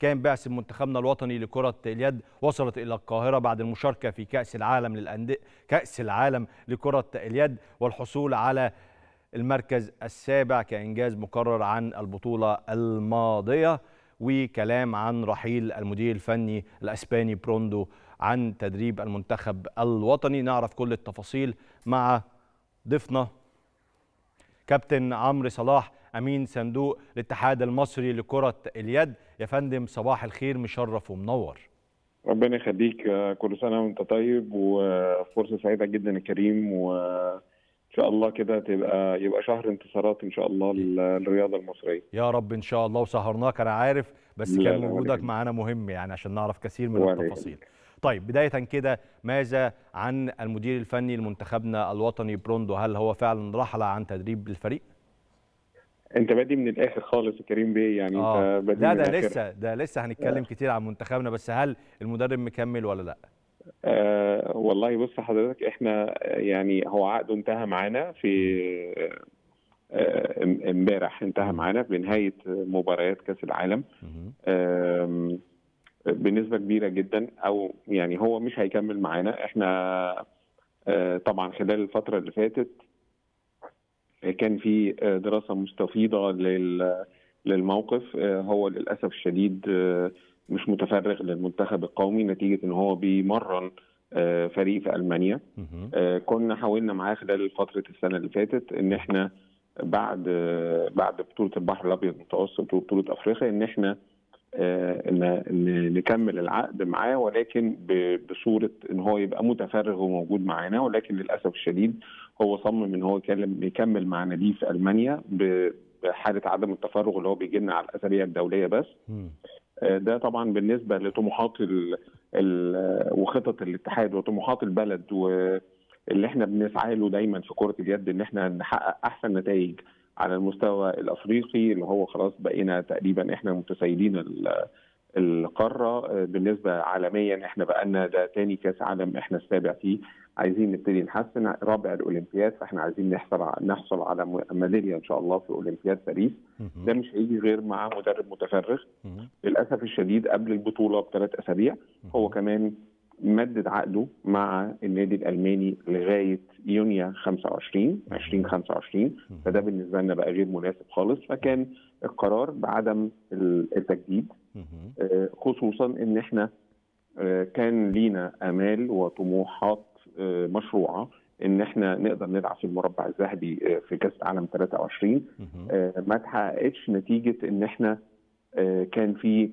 كان بعثة منتخبنا الوطني لكرة اليد وصلت إلى القاهرة بعد المشاركة في كأس العالم للأندية كأس العالم لكرة اليد والحصول على المركز السابع كإنجاز مكرر عن البطولة الماضية وكلام عن رحيل المدير الفني الأسباني بروندو عن تدريب المنتخب الوطني. نعرف كل التفاصيل مع ضيفنا كابتن عمرو صلاح أمين صندوق الاتحاد المصري لكرة اليد. يا فندم صباح الخير مشرف ومنور. ربنا يخليك كل سنة وأنت طيب وفرصة سعيدة جدا يا كريم وان شاء الله كده تبقى يبقى شهر انتصارات إن شاء الله للرياضة المصرية. يا رب إن شاء الله وسهرناك. أنا عارف بس كان وجودك معانا مهم يعني عشان نعرف كثير من التفاصيل. طيب بداية كده ماذا عن المدير الفني لمنتخبنا الوطني بروندو؟ هل هو فعلا رحل عن تدريب الفريق؟ انت بادي من الآخر خالص يا كريم بيه يعني آه. انت بادي لا ده. لسه ده لسه هنتكلم كتير عن منتخبنا بس هل المدرب مكمل ولا لأ؟ آه والله بص حضرتك إحنا آه، يعني هو عقده انتهى معانا في آه، ام- امبارح انتهى معانا بنهايه مباريات كأس العالم. آم، بنسبة كبيرة جدا أو يعني هو مش هيكمل معانا. إحنا آه، طبعا خلال الفترة اللي فاتت كان في آه، دراسة مستفيضة لل- للموقف. آه، هو للأسف الشديد آه، مش متفرغ للمنتخب القومي نتيجة إن هو بيمرن فريق في ألمانيا. كنا حاولنا معاه خلال فترة السنة اللي فاتت إن إحنا بعد بعد بطولة البحر الأبيض المتوسط وبطولة أفريقيا إن إحنا آه، ن- ن- نكمل العقد معاه ولكن بصورة إن هو يبقى متفرغ وموجود معانا ولكن للأسف الشديد هو صمم إن هو يكلم يكمل مع ناديه في ألمانيا بحالة عدم التفرغ اللي هو بيجي لنا على الاسابيع الدولية بس. آه، ده طبعا بالنسبة لطموحات ال ال وخطط الاتحاد وطموحات البلد واللي إحنا بنسعى له دايما في كرة اليد إن إحنا نحقق أحسن نتائج على المستوى الأفريقي اللي هو خلاص بقينا تقريبا إحنا متسيدين ال- القارة آه، بالنسبة عالميا إحنا بقالنا ده تاني كأس عالم إحنا السابع فيه. عايزين نبتدي نحسن رابع الأولمبياد فإحنا عايزين نحصل نحصل على ميدالية إن شاء الله في أولمبياد باريس. ده مش هيجي غير مع مدرب متفرغ. للأسف الشديد قبل البطولة بثلاث أسابيع. هو كمان مدد عقده مع النادي الألماني لغاية يونيو 25 2025 فده بالنسبة لنا بقى غير مناسب خالص فكان القرار بعدم التجديد. آه، خصوصا إن إحنا آه، كان لينا آمال وطموحات آه، مشروعة إن إحنا نقدر نلعب في المربع الذهبي في كأس العالم 23 مهم. آه، ما اتحققتش نتيجة إن إحنا كان في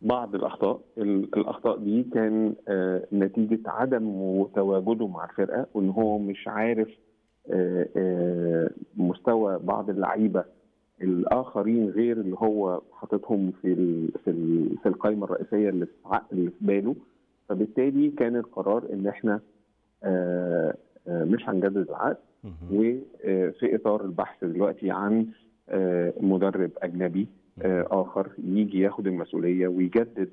بعض الأخطاء ال- الأخطاء دي كان آه، نتيجة عدم تواجده مع الفرقة وإن هو مش عارف آه، آه، مستوى بعض اللعيبة الآخرين غير اللي هو حاططهم في في في القائمه الرئيسية اللي في عق- اللي في باله فبالتالي كان القرار إن إحنا مش هنجدد العقد. وفي إطار البحث دلوقتي عن مدرب أجنبي آخر يجي ياخد المسؤولية ويجدد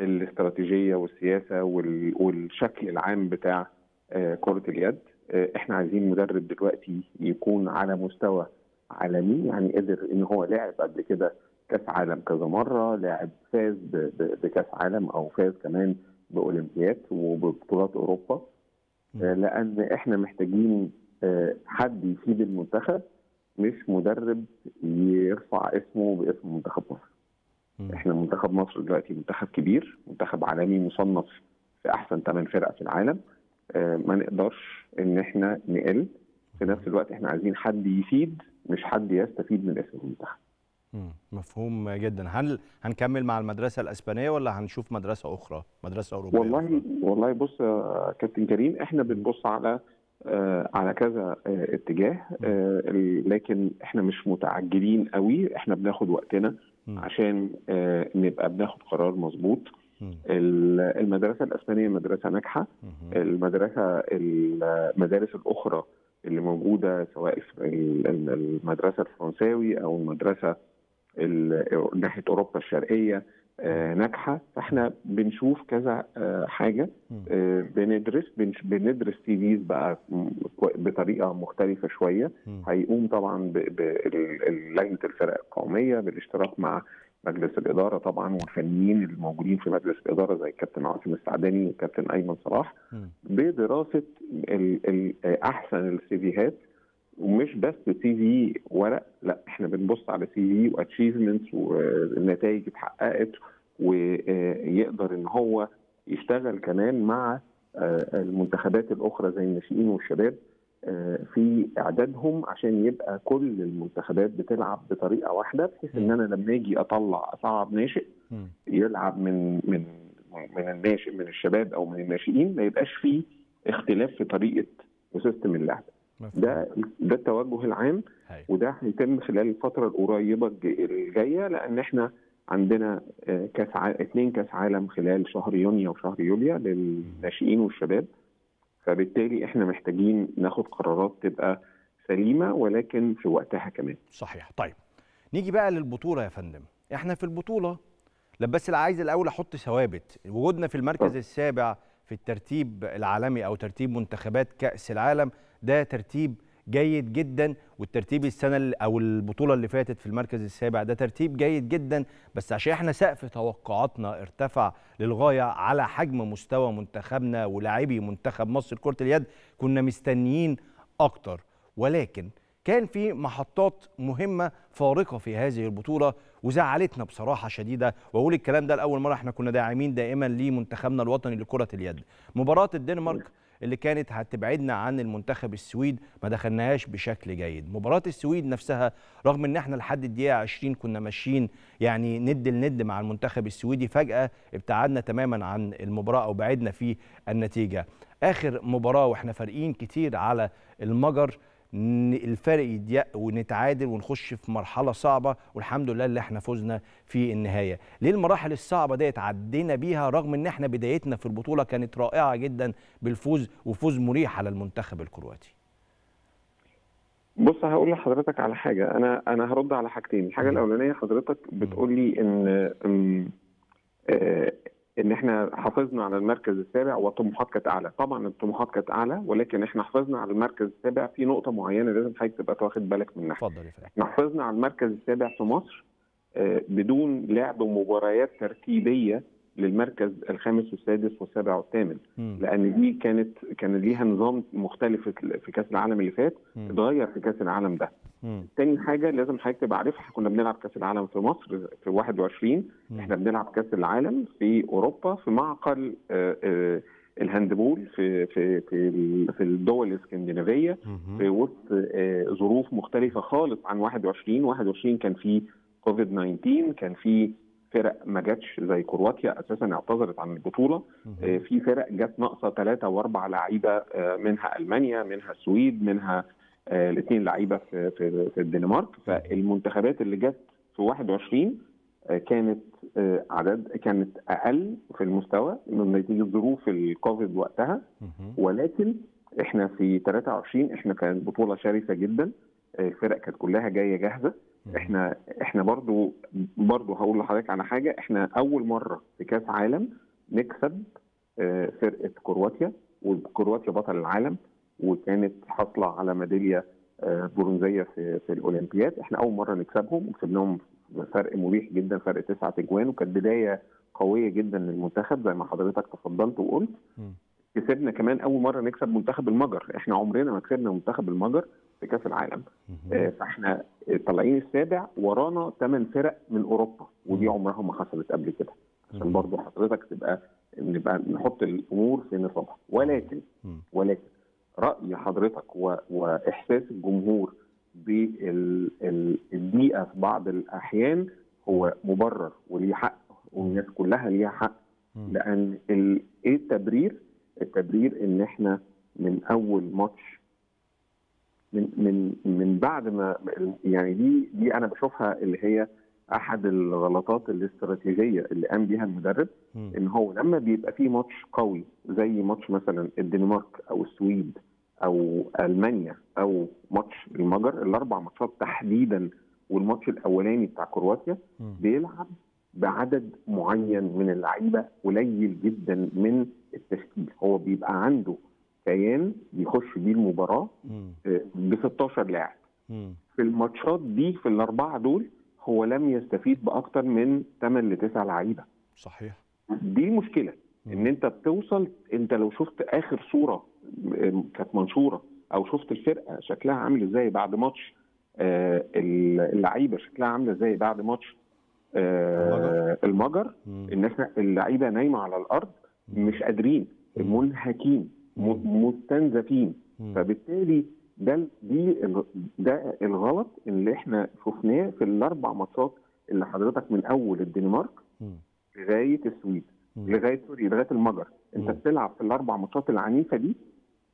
الاستراتيجية والسياسة وال- والشكل العام بتاع آه، كرة اليد. آه، إحنا عايزين مدرب دلوقتي يكون على مستوى عالمي يعني قدر إن هو لاعب قبل كده كأس عالم كذا مرة لاعب فاز بكأس عالم أو فاز كمان بأولمبياد وببطولات أوروبا. آه، لأن إحنا محتاجين آه، حد يفيد المنتخب. مش مدرب يرفع اسمه باسم منتخب مصر. مم. إحنا منتخب مصر دلوقتي منتخب كبير منتخب عالمي مصنف في أحسن ثمان فرق في العالم. آه، ما نقدرش إن إحنا نقل. في نفس الوقت إحنا عايزين حد يفيد مش حد يستفيد من اسم المنتخب. مفهوم جدا. هل هنكمل مع المدرسة الأسبانية ولا هنشوف مدرسة أخرى مدرسة أوروبية؟ والله والله بص يا كابتن كريم إحنا بنبص على على كذا آه اتجاه آه لكن إحنا مش متعجلين قوي إحنا بناخد وقتنا. عشان آه نبقى بناخد قرار مظبوط المدرسة الأسبانية مدرسة ناجحة. المدرسة المدارس الأخرى اللي موجودة سواء المدرسة الفرنساوي أو المدرسة ال- ناحية أوروبا الشرقية آه، ناجحة فإحنا بنشوف كذا آه، حاجة. آه، بندرس بندرس CVs بقى بطريقة مختلفة شوية. هيقوم طبعا لجنة الفرق القومية بالاشتراك مع مجلس الإدارة طبعا والفنيين الموجودين في مجلس الإدارة زي الكابتن عاصم السعداني والكابتن أيمن صلاح. بدراسة ال ال أحسن ال CVهات ومش بس CV ورق لا إحنا بنبص على CV و achievements والنتائج اتحققت ويقدر إن هو يشتغل كمان مع آه، المنتخبات الأخرى زي الناشئين والشباب آه، في إعدادهم عشان يبقى كل المنتخبات بتلعب بطريقة واحدة بحيث إن أنا لما آجي أطلع اصعد ناشئ. يلعب من من من الناشئ من الشباب أو من الناشئين ما يبقاش فيه اختلاف في طريقة وسيستم اللعب مفهوم. ده ده التوجه العام. وده هيتم خلال الفترة القريبة الج- الجاية لأن إحنا عندنا آه، كأس. اثنين كأس عالم خلال شهر يونيو وشهر يوليو للناشئين والشباب فبالتالي إحنا محتاجين ناخد قرارات تبقى سليمة ولكن في وقتها كمان صحيح طيب نيجي بقى للبطولة يا فندم إحنا في البطولة لا بس عايز الأول أحط ثوابت وجودنا في المركز. السابع في الترتيب العالمي أو ترتيب منتخبات كأس العالم ده ترتيب جيد جدا والترتيب السنة أو البطولة اللي فاتت في المركز السابع ده ترتيب جيد جدا. بس عشان إحنا سقف توقعاتنا ارتفع للغاية على حجم مستوى منتخبنا ولاعبي منتخب مصر كرة اليد كنا مستنيين أكتر. ولكن كان في محطات مهمة فارقة في هذه البطولة وزعلتنا بصراحة شديدة. وأقول الكلام ده لأول مرة إحنا كنا داعمين دائما لمنتخبنا الوطني لكرة اليد. مباراة الدنمارك اللي كانت هتبعدنا عن المنتخب السويد ما دخلناهاش بشكل جيد. مباراة السويد نفسها رغم إن إحنا لحد الدقيقة 20 كنا ماشيين يعني ند لند مع المنتخب السويدي فجأة ابتعدنا تماما عن المباراة أو بعدنا في النتيجة. آخر مباراة وإحنا فارقين كتير على المجر الفرق يضيق ونتعادل ونخش في مرحلة صعبة والحمد لله اللي إحنا فزنا في النهاية. ليه المراحل الصعبة ديت عدينا بيها رغم ان إحنا بدايتنا في البطولة كانت رائعة جدا بالفوز وفوز مريح على المنتخب الكرواتي؟ بص هقول لحضرتك على حاجة. أنا أنا هرد على حاجتين. الحاجة. الأولانية حضرتك بتقول لي إن آه، إن إحنا حافظنا على المركز السابع والطموحات كانت أعلى. طبعا الطموحات كانت أعلى ولكن إحنا حافظنا على المركز السابع. في نقطة معينة لازم حضرتك تبقى واخد بالك منها. اتفضل إحنا حافظنا على المركز السابع في مصر آه، بدون لعب مباريات ترتيبيه للمركز الخامس والسادس والسابع والثامن. لأن دي كانت كان ليها نظام مختلف في كأس العالم اللي فات. اتغير في كأس العالم ده مم. تاني حاجة لازم حضرتك تبقى عارفها كنا بنلعب كأس العالم في مصر في 21 مم. إحنا بنلعب كأس العالم في أوروبا في معقل آه، آه، ال handball في في في في الدول الإسكندنافية. في وسط آه، ظروف مختلفة خالص عن 21 21 كان في كوفيد 19 كان في فرق ما جاتش زي كرواتيا أساسا اعتذرت عن البطولة. آه، في فرق جت ناقصة ثلاثة واربع لعيبة آه، منها ألمانيا منها السويد منها الاثنين لعيبة في في في الدنمارك. فالمنتخبات اللي جت في 21 آه، كانت آه، عدد كانت أقل في المستوى من نتيجة ظروف الكوفيد وقتها. ولكن إحنا في 23 إحنا كانت بطولة شرسة جدا. آه، الفرق كانت كلها جاية جاهزة. إحنا إحنا برضو برضو هقول لحضرتك على حاجة. إحنا أول مرة في كأس عالم نكسب آه، فرقة كرواتيا وكرواتيا بطل العالم وكانت حاصلة على ميدالية آه، برونزية في في الأولمبياد. إحنا أول مرة نكسبهم وكسبناهم فرق مريح جدا فرق تسعة اجوان وكانت بداية قوية جدا للمنتخب زي ما حضرتك تفضلت وقلت. كسبنا كمان أول مرة نكسب منتخب المجر. إحنا عمرنا ما كسبنا منتخب المجر. في كأس العالم آه، فاحنا طالعين السابع ورانا ثمان فرق من أوروبا ودي. عمرها ما حصلت قبل كده عشان مم. برضو حضرتك تبقى نبقى نحط الأمور في نصابها ولكن. ولكن رأي حضرتك. وإحساس الجمهور بالدقيقه في بعض الأحيان هو مبرر وليه حق والناس كلها ليها حق. لأن. إيه التبرير؟ التبرير إن إحنا من أول ماتش من من من بعد ما يعني دي دي أنا بشوفها اللي هي أحد الغلطات الاستراتيجية اللي قام بيها المدرب. إن هو لما بيبقى فيه ماتش قوي زي ماتش مثلا الدنمارك أو السويد أو ألمانيا أو ماتش المجر الأربع ماتشات تحديدا والماتش الأولاني بتاع كرواتيا. بيلعب بعدد معين من اللعيبة قليل جدا من التشكيل هو بيبقى عنده كيان بيخش بيه المباراة مم. ب 16 لاعب. في الماتشات دي في الأربعة دول هو لم يستفيد بأكتر من 8 ل 9 لعيبة. صحيح. دي المشكلة إن أنت بتوصل أنت لو شفت آخر صورة كانت منشورة أو شفت الفرقة شكلها عامل إزاي بعد ماتش آه، اللعيبة شكلها عاملة إزاي بعد ماتش آه، المجر. الناس اللعيبة نايمة على الأرض مش قادرين منهكين. مستنزفين. فبالتالي ده دي ده الغلط اللي إحنا شفناه في الأربع ماتشات اللي حضرتك من أول الدنمارك. لغاية السويد. لغاية سوري لغاية المجر انت. بتلعب في الأربع ماتشات العنيفة دي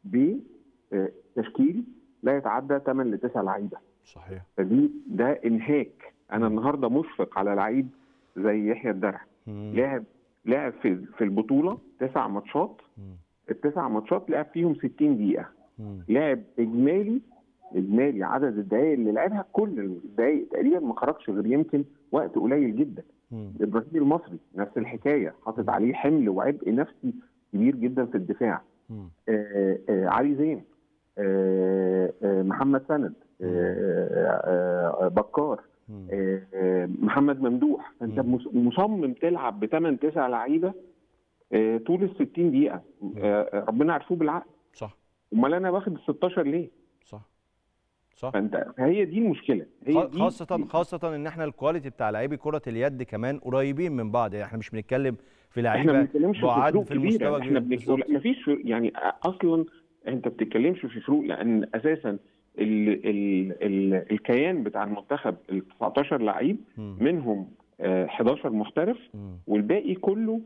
بتشكيل لا يتعدى 8 ل 9 لعيبة صحيح فدي ده إنهاك أنا النهارده مشفق على لعيب زي يحيى الدرع. لعب لعب في في البطولة تسع ماتشات. التسع ماتشات لعب فيهم 60 دقيقة. لعب إجمالي إجمالي عدد الدقائق اللي لعبها كل الدقائق تقريبا ما خرجش غير يمكن وقت قليل جدا. إبراهيم المصري نفس الحكاية حاطط عليه حمل وعبء نفسي كبير جدا في الدفاع مم. آه آه علي زين آه محمد سند بكار محمد ممدوح. مص- مصمم تلعب ب 8 9 لعيبة طول ال 60 دقيقه آه آه، ربنا عرفوه بالعقل. صح. امال أنا واخد ال 16 ليه؟ صح. صح. فأنت هي دي المشكلة. هي دي خاصة خاصة إن إحنا الكواليتي بتاع لعيبي كرة اليد كمان قريبين من بعض. يعني إحنا مش بنتكلم في إحنا ما لعيبه بنتكلمش في بعاد فروق في المستوى إحنا بالظبط. مفيش يعني أصلا أنت بتتكلمش في فروق لأن أساسا ال ال ال الكيان بتاع المنتخب ال 19 لعيب. منهم آه، 11 محترف. والباقي كله آه،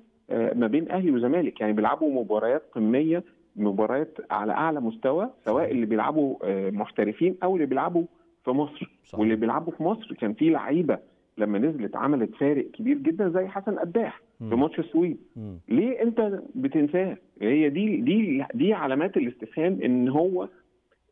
ما بين أهلي وزمالك يعني بيلعبوا مباريات قمية مباريات على أعلى مستوى سواء اللي بيلعبوا آه، محترفين أو اللي بيلعبوا في مصر صح. واللي بيلعبوا في مصر كان في لعيبة لما نزلت عملت فارق كبير جدا زي حسن قداح في. ماتش السويد. ليه أنت بتنساه هي دي دي دي علامات الاستفهام إن هو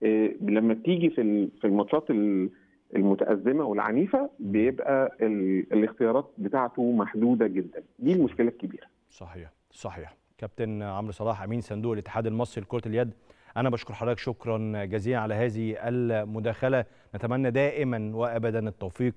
آه، لما بتيجي في في الماتشات ال- المتأزمة والعنيفة بيبقى ال- الاختيارات بتاعته محدودة جدا. دي المشكلة الكبيرة. صحيح صحيح. كابتن عمرو صلاح أمين صندوق الاتحاد المصري لكرة اليد أنا بشكر حضرتك شكرا جزيلا على هذه المداخلة. نتمنى دائما وابدا التوفيق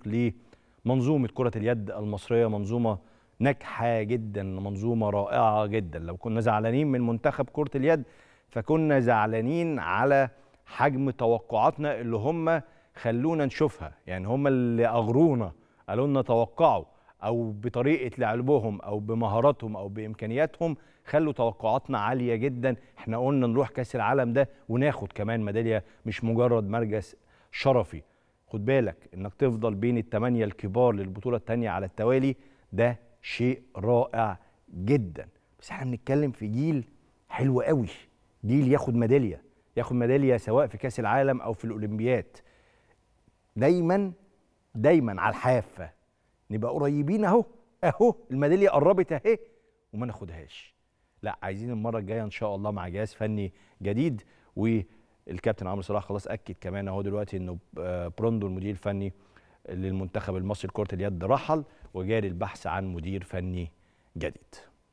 لمنظومة كرة اليد المصرية منظومة ناجحة جدا منظومة رائعة جدا. لو كنا زعلانين من منتخب كرة اليد فكنا زعلانين على حجم توقعاتنا اللي هم خلونا نشوفها. يعني هم اللي أغرونا قالوا لنا توقعوا. أو بطريقة لعبهم أو بمهاراتهم أو بإمكانياتهم خلوا توقعاتنا عالية جدا. إحنا قلنا نروح كأس العالم ده وناخد كمان ميدالية مش مجرد مركز شرفي. خد بالك إنك تفضل بين الثمانيه الكبار للبطولة الثانية على التوالي ده شيء رائع جدا. بس إحنا بنتكلم في جيل حلو قوي. جيل ياخد ميدالية. ياخد ميدالية سواء في كأس العالم أو في الاولمبياد دايما دايما على الحافة. نبقى قريبين أهو أهو الميدالية قربت أهي وما ناخدهاش. لا عايزين المرة الجاية إن شاء الله مع جهاز فني جديد والكابتن عمرو صلاح خلاص أكد كمان أهو دلوقتي إنه آه، بروندو المدير الفني للمنتخب المصري لكره اليد رحل وجاري البحث عن مدير فني جديد.